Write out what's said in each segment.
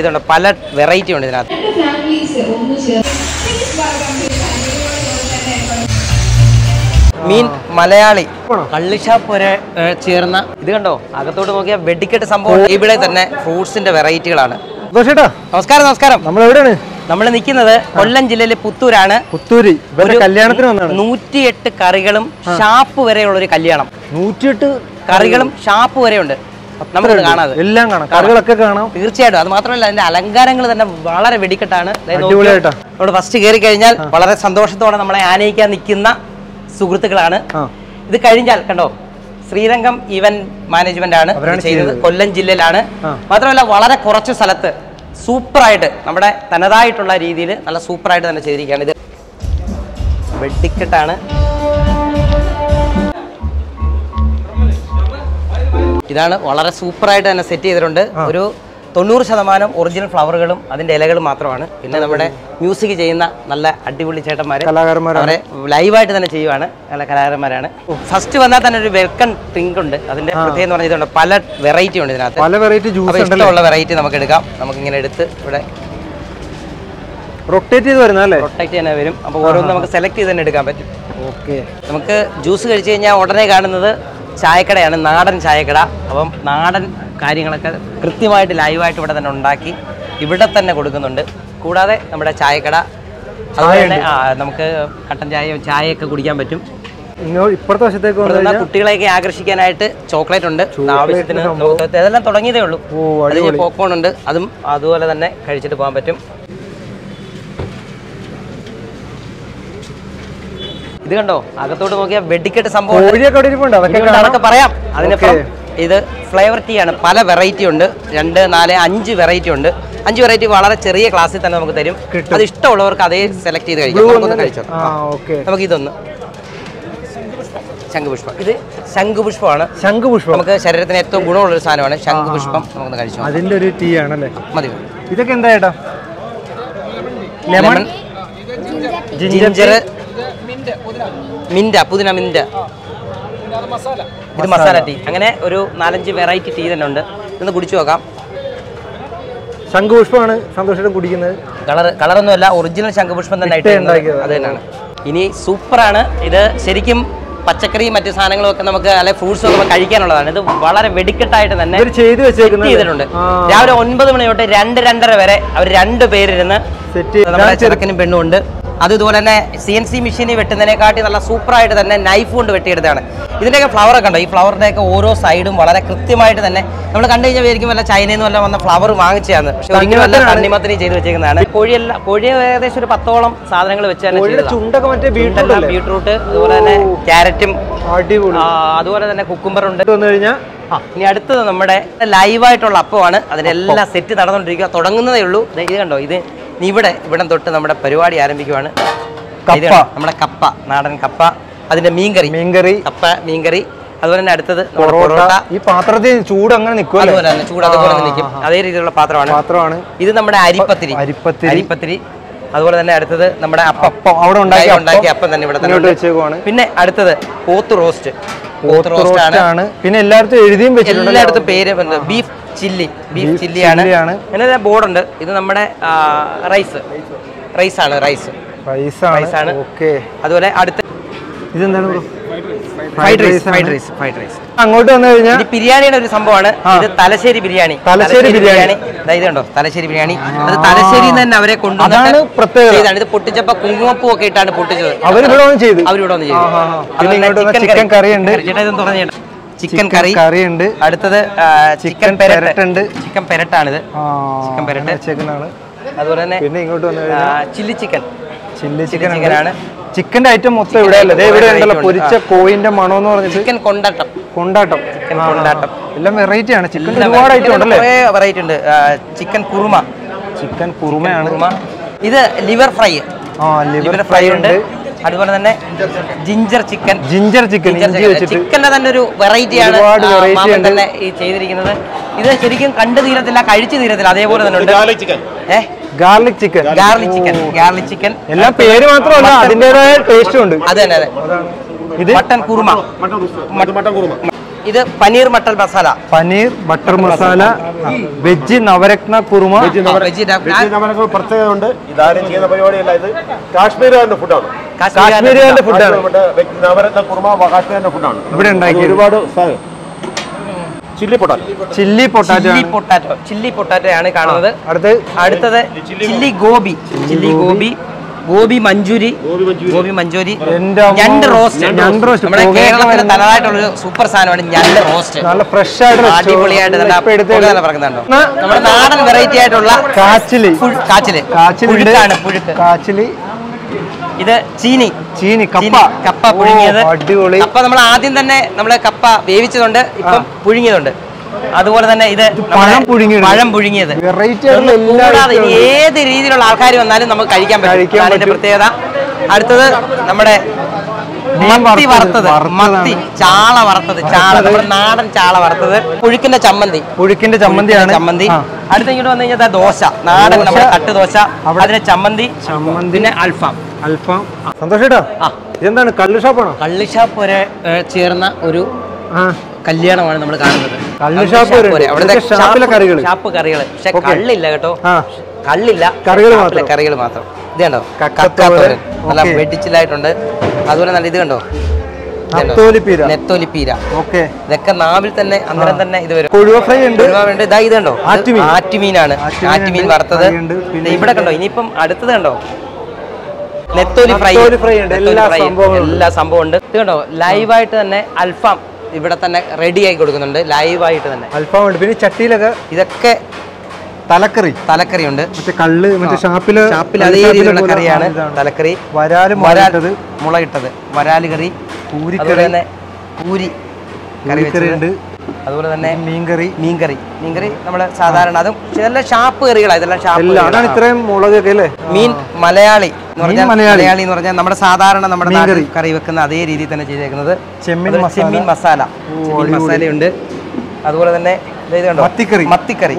ഇതുണ്ട്. പല വെറൈറ്റി ഉണ്ട് ഇതിനകത്ത്. മീൻ മലയാളി. കള്ളിഷാപ്പ് വരെ ചേർന്ന ഇത് കണ്ടോ? അകത്തോട്ട് നോക്കിയാൽ വെടിക്കെട്ട് സംഭവം ഇവിടെ തന്നെ ഫ്രൂട്ട്സിന്റെ വെറൈറ്റികളാണ്. നമസ്കാരം നമസ്കാരം. നമ്മൾ എവിടെയാണ് നമ്മൾ നിൽക്കുന്നത് കൊല്ലം ജില്ലയിലെ പുത്തൂരാണ്. പുത്തൂര്. കല്യാണത്തിന് നൂറ്റിയെട്ട് കറികളും ഷാപ്പ് വരെയുള്ള ഒരു കല്യാണം. നൂറ്റിയെട്ട് കറികളും ഷാപ്പ് വരെയുണ്ട്. ഉണ്ട് നമുക്ക് കാണാതെ എല്ലാം കാണാം. കറികളൊക്കെ കാണാം. തീർച്ചയായിട്ടും. അത് മാത്രമല്ല അതിന്റെ അലങ്കാരങ്ങൾ തന്നെ വളരെ വെടിക്കെട്ടാണ്. നമ്മൾ ഫസ്റ്റ് കയറി കഴിഞ്ഞാൽ വളരെ സന്തോഷത്തോടെ നമ്മളെ ആനയിക്കാൻ നിൽക്കുന്ന സുഹൃത്തുക്കളാണ്. ഇത് കഴിഞ്ഞാൽ കണ്ടോ ശ്രീരംഗം ഇവന്റ് മാനേജ്മെന്റ് ആണ് ചെയ്തത്. കൊല്ലം ജില്ലയിലാണ്. മാത്രമല്ല വളരെ കുറച്ച് സ്ഥലത്ത് സൂപ്പറായിട്ട് നമ്മുടെ തനതായിട്ടുള്ള രീതിയിൽ നല്ല സൂപ്പറായിട്ട് തന്നെ ചെയ്തിരിക്കുകയാണ് ഇത്. വെടിക്കെട്ടാണ്. ഇതാണ് വളരെ സൂപ്പറായിട്ട് തന്നെ സെറ്റ് ചെയ്തിട്ടുണ്ട്. ഒരു തൊണ്ണൂറ് ശതമാനം ഒറിജിനൽ ഫ്ലവറുകളും അതിന്റെ ഇലകളും മാത്രമാണ്. പിന്നെ നമ്മുടെ മ്യൂസിക് ചെയ്യുന്ന നല്ല അടിപൊളി ചേട്ടന്മാര്. കലാകാരന്മാരെ അവരെ ലൈവായിട്ട് തന്നെ ചെയ്യുവാണ്. നല്ല കലാകാരന്മാരാണ്. ഫസ്റ്റ് വന്നാൽ തന്നെ ഒരു വെൽക്കൺ ഡ്രിങ്ക് ഉണ്ട്. അതിന്റെ പ്രത്യേകം എന്ന് പറഞ്ഞാൽ ഇതുണ്ട്. പല വെറൈറ്റി ഉണ്ട് ഇതിനകത്ത്. പല വെറൈറ്റി ജ്യൂസ് ഇഷ്ടമുള്ള വെറൈറ്റി നമുക്ക് എടുക്കാം. നമുക്ക് ഇങ്ങനെ എടുത്ത് ഇവിടെ റൊട്ടേറ്റ് ചെയ്ത് വരുന്നല്ലേ റൊട്ടേറ്റ് തന്നെ വരും. അപ്പോൾ ഓരോന്ന് നമുക്ക് സെലക്ട് ചെയ്ത് തന്നെ എടുക്കാൻ പറ്റും. ഓക്കെ നമുക്ക് ജ്യൂസ് കഴിച്ചു കഴിഞ്ഞാൽ ഉടനെ കാണുന്നത് ചായക്കടയാണ് നാടൻ ചായക്കട. അപ്പം നാടൻ കാര്യങ്ങളൊക്കെ കൃത്യമായിട്ട് ലൈവായിട്ട് ഇവിടെ തന്നെ ഉണ്ടാക്കി ഇവിടെ തന്നെ കൊടുക്കുന്നുണ്ട്. കൂടാതെ നമ്മുടെ ചായക്കട. അതുപോലെ തന്നെ നമുക്ക് കട്ടൻ ചായ ചായയൊക്കെ കുടിക്കാൻ പറ്റും. ഇപ്പോഴത്തെ വശത്തേക്ക് കുട്ടികളെയൊക്കെ ആകർഷിക്കാനായിട്ട് ചോക്ലേറ്റ് ഉണ്ട്. ആവശ്യത്തിന് ഇതെല്ലാം തുടങ്ങിയതേ ഉള്ളൂ. പോപ്കോൺ ഉണ്ട്. അതും അതുപോലെ തന്നെ കഴിച്ചിട്ട് പോകാൻ പറ്റും. ഇത് കണ്ടോ? അകത്തോട്ട് നോക്കിയാൽ വെടിക്കെട്ട് സംഭവം അതൊക്കെ പറയാം. അതിനപ്പുറം ഇത് ഫ്ലേവർ ടീ ആണ്. പല വെറൈറ്റി ഉണ്ട്. രണ്ട് നാല് അഞ്ച് വെറൈറ്റി ഉണ്ട്. അഞ്ച് വെറൈറ്റി വളരെ ചെറിയ ക്ലാസ്സിൽ തന്നെ നമുക്ക് തരും. അത് ഇഷ്ടമുള്ളവർക്ക് അതേ സെലക്ട് ചെയ്ത് കഴിക്കാം. കഴിച്ചോ? നമുക്ക് ഇതൊന്ന്. ശംഖുപുഷ്പം. ഇത് ശംഖുപുഷ്പമാണ്. ശംഖുപുഷ്പം. നമുക്ക് ശരീരത്തിന് ഏറ്റവും ഗുണമുള്ള ഒരു സാധനമാണ്. ശംഖുപുഷ്പം നമുക്ക് കഴിച്ചു. അതിന്റെ ഒരു ടീ ആണല്ലേ? മതി. ഇതൊക്കെ എന്താ ചേട്ടാ? ലെമൺ? ജിഞ്ചർ മിന്റ് പുതിന മിന്റ ഇത് മസാല ടീ. അങ്ങനെ ഒരു നാലഞ്ച് വെറൈറ്റി ടീ തന്നെ ഉണ്ട്. ഇതൊന്ന് കുടിച്ചു നോക്കാം. ശംഖുപുഷ്പമാണ് സന്തോഷം കുടിക്കുന്നത്. കളർ കളറൊന്നുമല്ല ഒറിജിനൽ ശംഖുപുഷ്പം തന്നെ. അത് തന്നെയാണ്. ഇനി സൂപ്പറാണ്. ഇത് ശരിക്കും പച്ചക്കറിയും മറ്റു സാധനങ്ങളും ഒക്കെ നമുക്ക് അല്ലെ ഫ്രൂട്ട്സും ഒക്കെ കഴിക്കാനുള്ളതാണ്. ഇത് വളരെ വെടിക്കെട്ടായിട്ട് തന്നെ ചെയ്ത് ചെയ്തിട്ടുണ്ട്. രാവിലെ ഒൻപത് മണി തൊട്ട് രണ്ട് രണ്ടര വരെ അവർ രണ്ട് പേരിരുന്ന് നമ്മുടെ ചെറുക്കനും പെണ്ണും ഉണ്ട്. അത് ഇതുപോലെ തന്നെ സി എൻ സി മെഷീനിൽ വെട്ടുന്നതിനെക്കാട്ടി നല്ല സൂപ്പറായിട്ട് തന്നെ നൈഫ് കൊണ്ട് വെട്ടിയെടുത്താണ് ഇതിന്റെയൊക്കെ ഫ്ലവർ ഒക്കെ ഉണ്ടോ? ഈ ഫ്ലവറിന്റെയൊക്കെ ഓരോ സൈഡും വളരെ കൃത്യമായിട്ട് തന്നെ നമ്മൾ കണ്ടു കഴിഞ്ഞാൽ വിചാരിക്കും വല്ല ചൈനയിൽ നിന്ന് വല്ല വന്ന ഫ്ലവർ വാങ്ങിച്ചതാണ് പക്ഷെ ഒരിക്കലും വല്ല. തണ്ണിമത്തിനും ചെയ്ത് വെച്ചേക്കുന്നതാണ്. കോഴിയല്ല കോഴിയെ ഏകദേശം ഒരു പത്തോളം സാധനങ്ങൾ മറ്റേ ബീട്രൂട്ട് ബീട്രൂട്ട് അതുപോലെ തന്നെ ക്യാരറ്റും അടിപൊളി. അതുപോലെ തന്നെ കുക്കുംബറുണ്ട് വന്നു കഴിഞ്ഞാൽ ഇനി അടുത്തത് നമ്മുടെ ലൈവായിട്ടുള്ള അപ്പമാണ്. അതിനെല്ലാം സെറ്റ് നടന്നുകൊണ്ടിരിക്കുക. തുടങ്ങുന്നതേ ഉള്ളൂ. ദേ ഇത് കണ്ടോ? ഇത് ഇവിടെ ഇവിടെ തൊട്ട് നമ്മുടെ പരിപാടി ആരംഭിക്കുവാണ്. നമ്മുടെ കപ്പ നാടൻ കപ്പ. അതിന്റെ മീൻകറി. മീൻകറി. കപ്പ മീൻകറി. അതുപോലെ തന്നെ അടുത്തത് പൊറോട്ട. ഈ പാത്രത്തിൽ ചൂട് അങ്ങനെ നിൽക്കുമല്ലേ അതുപോലെ തന്നെ ചൂട് അതുപോലെ നിൽക്കും. അതേ രീതിയിലുള്ള പാത്രമാണ്. പാത്രമാണ്. ഇത് നമ്മുടെ അരിപ്പത്തിരി. അരിപ്പത്തിരി. അരിപ്പത്തിരി. അതുപോലെ തന്നെ അടുത്തത് നമ്മുടെ അപ്പം. അവിടെ ഉണ്ടാക്കിയ അപ്പം. ഉണ്ടാക്കിയ അപ്പം തന്നെ ഇവിടെ തന്നെ വെച്ചേക്കുവാണ്. പിന്നെ അടുത്തത് പോത്ത് റോസ്റ്റ്. പോത്ത് റോസ്റ്റ് ആണ് പിന്നെ എല്ലായിടത്തും എഴുതിയും വെച്ചിട്ടുണ്ട് എല്ലായിടത്തും പേര് ബീഫ് ചില്ലി ബീഫ് ചില്ലിയാണ്. പിന്നെ ബോർഡുണ്ട്. ഇത് നമ്മുടെ റൈസ് റൈസ്. ആണ് റൈസ്. റൈസ് ആണ്. ഓക്കെ. അതുപോലെ അടുത്ത ഇതെന്താണ് fried rice. Fried rice fried rice. അങ്ങോട്ട് വന്നു കഴിഞ്ഞാൽ ബിരിയാണിയുടെ ഒരു സംഭവമാണ്. ഇത് തലശ്ശേരി ബിരിയാണി. തലശ്ശേരി ബിരിയാണി. കണ്ടോ? തലശ്ശേരി ബിരിയാണി. അത് തലശ്ശേരി തന്നെ അവരെ അതാണ് പ്രത്യേകത. ഇത് പൊട്ടിച്ചപ്പോ കുങ്കുമപ്പൂ ഒക്കെ ഇട്ടാണ് പൊട്ടിച്ചത്. അവരിവിടെ ചെയ്തു. അവരിവിടെ ചെയ്തു. ചിക്കൻ കറിയുണ്ട്. കറി ഉണ്ട്. തുറന്ന് ചിക്കൻ കറി കറി. ഉണ്ട് അടുത്തത് ചിക്കൻ പെരട്ട്. ഉണ്ട്. ചിക്കൻ പെരട്ടാണിത്. ചിക്കൻ പെരട്ട്. വെച്ചേക്കുന്നതാണ്. അതുപോലെ തന്നെ പിന്നെ ഇങ്ങോട്ട് വന്നു ചില്ലി ചിക്കൻ. ചില്ലി ചിക്കൻ ചിക്കനാണ്. ചിക്കന്റെ ഐറ്റം മൊത്തം ഇവിടെ അല്ലേ ദേ ഇവിടെ ഉണ്ടല്ലോ പൊരിച്ച കോയിന്റെ മണം എന്ന് പറഞ്ഞിട്ട്. ചിക്കൻ കൊണ്ടാട്ടം. കൊണ്ടാട്ടം. ചിക്കൻ. കൊണ്ടാട്ടം. എല്ലാം വെറൈറ്റി ആണ്. ചിക്കൻ ഒരുപാട് ഐറ്റം ഉണ്ടല്ലേ? വെറൈറ്റി ഉണ്ട്. ചിക്കൻ കുറുമ. ചിക്കൻ കുറുമയാണ്. ഇത് ലിവർ ഫ്രൈ. ആ ലിവർ ഫ്രൈ ഉണ്ട്. അതുപോലെ തന്നെ ജിഞ്ചർ ചിക്കൻ ജിഞ്ചർ ചിക്കൻ ഇഞ്ചി വെച്ചിട്ട് ചിക്കന്റെ തന്നെ ഒരു വെറൈറ്റിയാണ് ആണ് തന്നെ ഈ ചെയ്തിരിക്കുന്നത് ഇത് ശരിക്കും കണ്ടു തീരത്തില്ല കഴിച്ചു തീരത്തില്ല അതേപോലെ തന്നെ ഉണ്ട് ഏഹ് garlic chicken garlic chicken garlic chicken എല്ലാം പേര് മാത്രമല്ല അതിന്റേതായ ടേസ്റ്റും ഉണ്ട് അതെ അതെ അതെ ഇത് മട്ടൻ കുറുമ ഇത് paneer matar masala. Paneer butter masala veg navratna kuruma. Veg navratna പ്രത്യേകത ഉണ്ട് ഇതാരും ചെയ്യുന്ന പരിപാടിയല്ല ഇത് കാശ്മീരുകാരുടെ ഫുഡാണ്. ഫുഡാണ്. വെജ് നവരത്ന കാശ്മീരിന്റെ ഫുഡാണ്. ഇവിടെ. ഒരുപാട് chilli potato. Chilli potato chilli potato. Chilli potato ആണ് കാണുന്നത്. അടുത്തത് അടുത്തത് ചില്ലി ഗോബി. ചില്ലി ഗോബി. ഗോബി മഞ്ചൂരി. ഗോപി മഞ്ചൂരി. ഞണ്ട് റോസ്റ്റ്. ഞണ്ട് റോസ്റ്റ്. നമ്മുടെ തലതായിട്ടുള്ള തനതായിട്ടുള്ള സൂപ്പർ സാധനമാണ് ഞണ്ട് റോസ്റ്റ്. നല്ല ഫ്രഷ് ആയിട്ട്. അടിപൊളിയായിട്ട് നല്ല പറക്കുന്നുണ്ടോ. നമ്മുടെ നാടൻ വെറൈറ്റി ആയിട്ടുള്ള കാച്ചിലി. കാച്ചിൽ. പുഴുക്കാണ് പുഴുക്ക്. കാച്ചിലി. ഇത് ചീനി. ചീനി കപ്പ. കപ്പ പുഴുങ്ങിയത്. അടിപൊളി. കപ്പ നമ്മൾ ആദ്യം തന്നെ നമ്മൾ കപ്പ വേവിച്ചതുണ്ട്. ഇപ്പം പുഴുങ്ങിയതുണ്ട്. അതുപോലെ തന്നെ ഇത് പഴം പുഴുങ്ങിയത്. കൂടാതെ ഏത് രീതിയിലുള്ള ആൾക്കാർ വന്നാലും നമുക്ക് കഴിക്കാൻ പറ്റും. പറ്റും. പ്രത്യേകത. അടുത്തത് നമ്മുടെ മത്തി വറുത്തത്, മത്തി ചാള വറുത്തത്. ചാള നമ്മുടെ നാടൻ ചാള വറുത്തത്. പുഴുക്കിന്റെ ചമ്മന്തി. പുഴുക്കിന്റെ ചമ്മന്തിയാണ്. ചമ്മന്തി. അടുത്ത ഇങ്ങോട്ട് വന്നു കഴിഞ്ഞാൽ ദോശ. നാടൻ. നമ്മുടെ തട്ട് ദോശ. അതിന്റെ ചമ്മന്തി. ചമ്മന്തിന്റെ അൽഫാം. അൽഫാം. സന്തോഷേട്ടാ ആ. ഇതെന്താണ്? കള്ളുഷാപ്പാണോ കള്ളുഷാപ്പ് വരെ ചേർന്ന ഒരു ആ. കല്യാണമാണ് നമ്മൾ കാണുന്നത്. അവിടുത്തെ ഇതൊക്കെ ഷാപ്പിലെ ഷാപ്പ് കറികൾ പക്ഷെ. കള്ളില്ല കേട്ടോ. കള്ളില്ല. കറികൾ മാത്രം. കറികൾ മാത്രം. ഇത് കണ്ടോ? കക്കത്തോരൻ. നല്ല വെടിച്ചിലായിട്ടുണ്ട്. വെട്ടിച്ചിലായിട്ടുണ്ട് അതുപോലെ നല്ല ഇത് കണ്ടോ? നത്തോലിപ്പീര. ഇതൊക്കെ നാവിൽ തന്നെ അന്നേരം തന്നെ ഇത് വരും കൊഴുവ ഫ്രൈ ഉണ്ട്. ഇതാ ഇത് കണ്ടോ. ആറ്റുമീനാണ്. ആറ്റുമീൻ വറുത്തത്. ഇവിടെ കണ്ടോ? ഇനിയിപ്പം അടുത്തത് കണ്ടോ? നെത്തോലി ഫ്രൈ. ഫ്രൈ, ഉണ്ട്. എല്ലാ സംഭവം ഉണ്ട്. ഇത് കണ്ടോ? ലൈവായിട്ട് തന്നെ അൽഫാം. ഇവിടെ തന്നെ റെഡി ആയി കൊടുക്കുന്നുണ്ട് ലൈവായിട്ട് തന്നെ. അൽഫാം ഉണ്ട് പിന്നെ ചട്ടിയിലൊക്കെ ഇതൊക്കെ തലക്കറി. തലക്കറി ഉണ്ട് മറ്റേ കള്ള് മറ്റേ ഷാപ്പിൽ ഷാപ്പിൽ അതേ രീതിയിലുള്ള കറിയാണ് തലക്കറി. വരാൽ വരാൽ മുളകിട്ടത് വരാൽ കറി. പൂരിക്കറി. തന്നെ പൂരി കറി. ഉണ്ട്. അതുപോലെ തന്നെ മീൻകറി. മീൻകറി. മീൻകറി നമ്മൾ സാധാരണ അതും ചില ഇതെല്ലാം ഷാപ്പ് കറികളാണ് ഇതെല്ലാം ഷാപ്പ് അതാണ് ഇത്രയും മുളകൊക്കെ അല്ലേ? മീൻ മലയാളി മലയാളി. എന്ന് പറഞ്ഞാൽ നമ്മുടെ സാധാരണ നമ്മുടെ കറി. വെക്കുന്ന അതേ രീതിയിൽ തന്നെ ചെയ്തേക്കുന്നത്. ചെമ്മീൻ മസാല. ചെമ്മീൻ മസാല. ചെമ്മീൻ മസാലയുണ്ട്. അതുപോലെ തന്നെ മത്തിക്കറി. മത്തിക്കറി.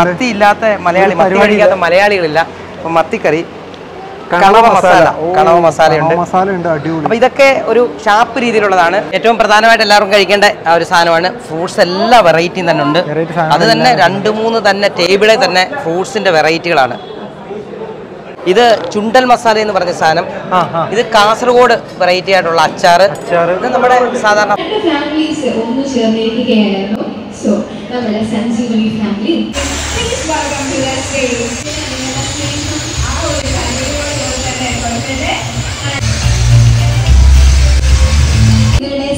മത്തി ഇല്ലാത്ത മലയാളി മത്തി കഴിക്കാത്ത മലയാളികളില്ല. അപ്പൊ മത്തിക്കറി കണവ മസാല. കണവ മസാലയുണ്ട്. മസാലയുണ്ട് അടിപൊളി. അപ്പൊ ഇതൊക്കെ ഒരു ഷാപ്പ് രീതിയിലുള്ളതാണ്. ഏറ്റവും പ്രധാനമായിട്ട് എല്ലാവർക്കും കഴിക്കേണ്ട ആ ഒരു സാധനമാണ്. ഫ്രൂട്ട്സ് എല്ലാ വെറൈറ്റിയും തന്നെ ഉണ്ട്. അത് തന്നെ രണ്ട് മൂന്ന് തന്നെ ടേബിളിൽ തന്നെ ഫ്രൂട്ട്സിന്റെ വെറൈറ്റികളാണ് ഇത് ചുണ്ടൽ മസാല എന്ന് പറഞ്ഞ സാധനം. ആ ആ. ഇത് കാസർഗോഡ് വെറൈറ്റി ആയിട്ടുള്ള അച്ചാർ. ഇത് നമ്മുടെ സാധാരണ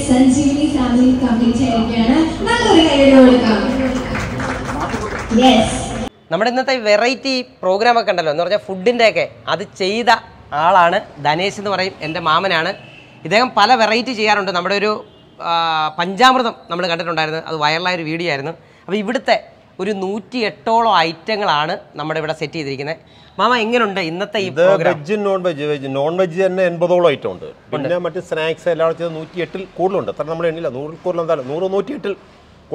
സഞ്ജീവനി ഫാമിലി കംപ്ലീറ്റ് ആയിരിക്കുകയാണ് നല്ലൊരു കൈയ്യടി കൊടുക്കാം യെസ് നമ്മുടെ ഇന്നത്തെ വെറൈറ്റി പ്രോഗ്രാം ഒക്കെ ഉണ്ടല്ലോ എന്ന് പറഞ്ഞാൽ ഫുഡിന്റെ ഒക്കെ അത് ചെയ്ത ആളാണ് ധനേഷ് എന്ന് പറയും എന്റെ മാമനാണ്. ഇദ്ദേഹം പല വെറൈറ്റി ചെയ്യാറുണ്ട്. നമ്മുടെ ഒരു പഞ്ചാമൃതം നമ്മൾ കണ്ടിട്ടുണ്ടായിരുന്നു. അത് വൈറലായ ഒരു വീഡിയോ ആയിരുന്നു. അപ്പോൾ ഇവിടുത്തെ ഒരു നൂറ്റി എട്ടോളം ഐറ്റങ്ങളാണ് നമ്മുടെ ഇവിടെ സെറ്റ് ചെയ്തിരിക്കുന്നത് മാമ എങ്ങനെയുണ്ട് ഇന്നത്തെ ഈ veg non veg veg non veg തന്നെ എൺപതോളം ഐറ്റം ഉണ്ട്. പിന്നെ മറ്റ് സ്നാക്സ് എല്ലാം ചെയ്ത് നൂറ്റി എട്ടിൽ കൂടുതലുണ്ട്. അത്ര നമ്മൾ എണ്ണില്ല. നൂറിൽ കൂടുതൽ എന്തായാലും നൂറ് നൂറ്റി എട്ടിൽ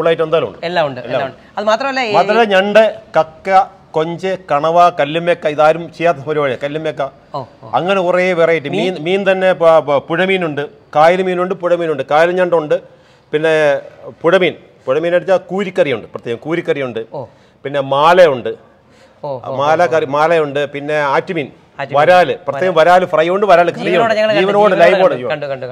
ഐറ്റം എന്തായാലും ഉണ്ട്. എല്ലാം ഉണ്ട് എല്ലാം ഉണ്ട്. അത് മാത്രമല്ല മാത്രമല്ല ഞണ്ട് കക്ക കൊഞ്ച് കണവ കല്ലുമേക്ക ഇതാരും ചെയ്യാത്ത പരിപാടിയാണ് കല്ലുമേക്ക. അങ്ങനെ കുറേ വെറൈറ്റി മീൻ മീൻ തന്നെ പുഴമീനുണ്ട്. കായൽ മീനുണ്ട് പുഴമീനുണ്ട്. കായൽ ഞണ്ടുണ്ട്. പിന്നെ പുഴമീൻ. പുഴമീൻ അടിച്ചാൽ കൂരിക്കറിയുണ്ട് പ്രത്യേകം കൂരിക്കറിയുണ്ട്. പിന്നെ മാലയുണ്ട്. മാല കറി മാലയുണ്ട്. പിന്നെ ആറ്റുമീൻ. വരാൽ. പ്രത്യേകം വരാൽ. ഫ്രൈ ഉണ്ട് വരാൽ ജീവനോടെ കറിയുണ്ട് ലൈവോട്.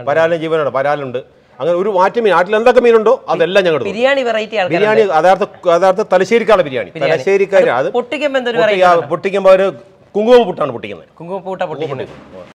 വരാലും ജീവനോട് വരാലുണ്ട്. അങ്ങനെ ഒരു വാറ്റ് മീൻ. നാട്ടിൽ എന്തൊക്കെ മീനുണ്ടോ? അതെല്ലാം ഞങ്ങൾ ബിരിയാണി വെറൈറ്റി ബിരിയാണി യഥാർത്ഥ യഥാർത്ഥ തലശ്ശേരിക്കാളെ ബിരിയാണി. തലശ്ശേരിക്കാർ അത് പൊട്ടിക്കുമ്പോൾ പൊട്ടിക്കുമ്പോൾ ഒരു കുങ്കുമ പുട്ടാണ് പൊട്ടിക്കുന്നത്. കുങ്കുമ പുട്ടാ പൊട്ടിക്കുന്നത്